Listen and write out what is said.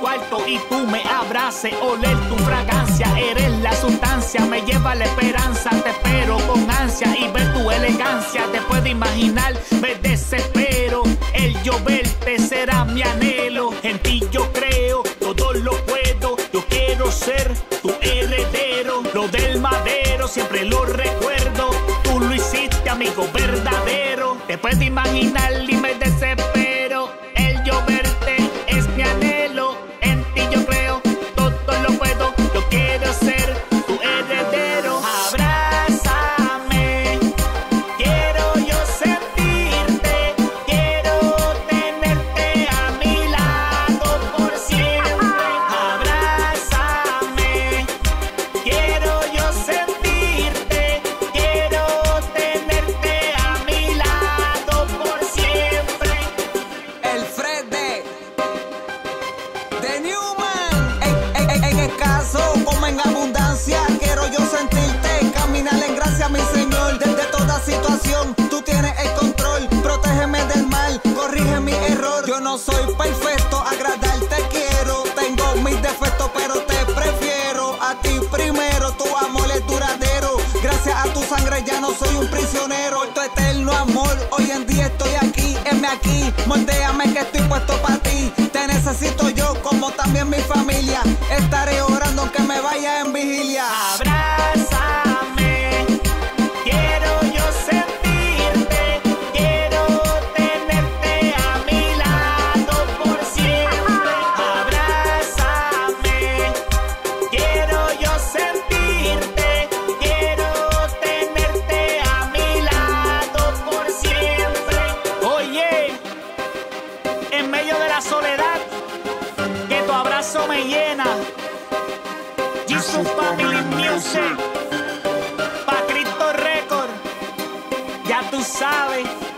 cuarto y tú me abraces, oler tu fragancia, eres la sustancia, me lleva la esperanza, te espero con ansia y ver tu elegancia, te puedo imaginar, me desespero, el yo verte será mi anhelo, en ti yo creo, todo lo puedo, yo quiero ser tu heredero, lo del madero siempre lo recuerdo, tú lo hiciste amigo verdadero, te puedes imaginar y me desespero, escaso como en abundancia, quiero yo sentirte. Caminar en gracia, mi Señor. Desde toda situación, tú tienes el control. Protégeme del mal, corrige mi error. Yo no soy perfecto, agradarte quiero. Tengo mis defectos, pero te prefiero. A ti primero, tu amor es duradero. Gracias a tu sangre ya no soy un prisionero. Tu eterno amor, hoy en día estoy aquí, heme aquí. Moldéame que estoy puesto para ti. Te necesito yo, como también mi familia. Abrazo me llena. Jesus Family Music, pa' Cristo Record, ya tú sabes.